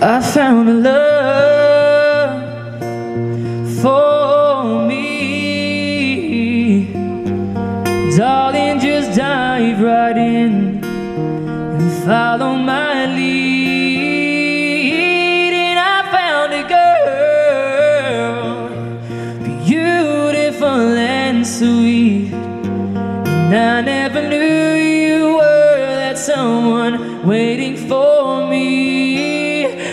found a love for me. Darling, just dive right in and follow my lead. And I found a girl, beautiful and sweet. And I never knew you were that someone waiting for me.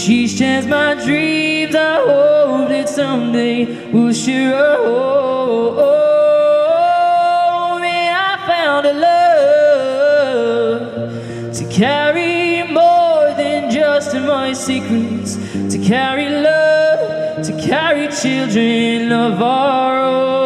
she shares my dreams. I hope that someday we'll share a home. And I found a love to carry more than just my secrets. To carry love, to carry children of our own.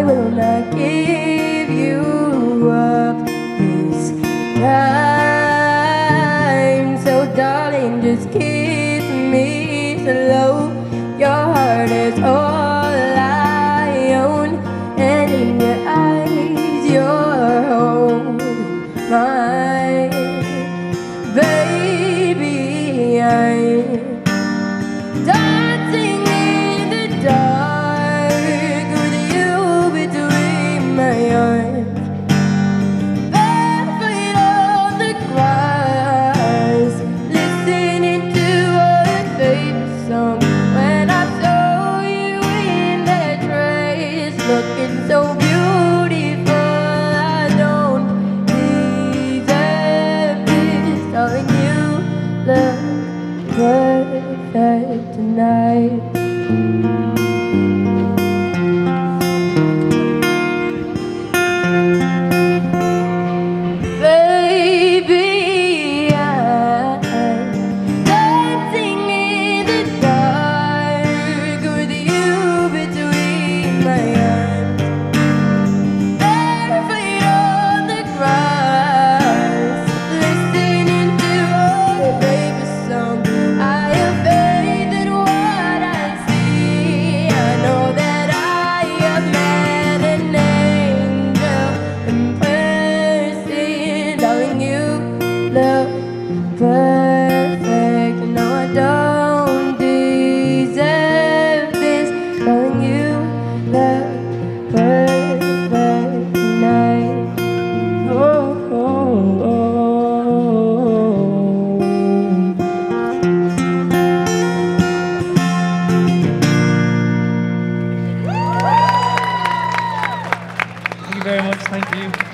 I will not give you up this time. So, darling, just kiss me slow. Your heart is all look perfect tonight. Look perfect. No, I don't deserve this. Darling, you perfect tonight. Oh, oh, oh. Thank you very much. Thank you.